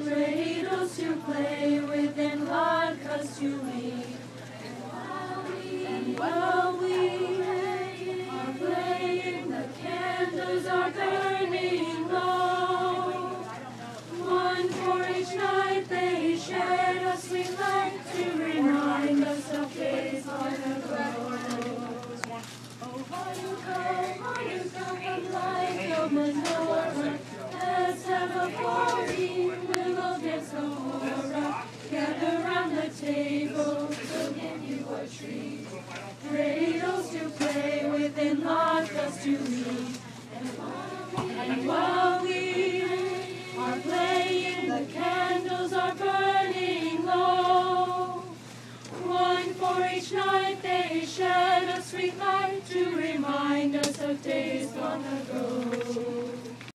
Dreidels to play with and to eat. And while we are playing, the candles are burning low. One for each night they shared a sweet light to remind us of days long ago. Oh, the light of menorah. Let's have a party, the. Gather round the table, we'll give you a treat. Dreidels to play with and latkes to eat. And while we are playing, the candles are burning low. One for each night they shed a sweet light to remind us of days long ago.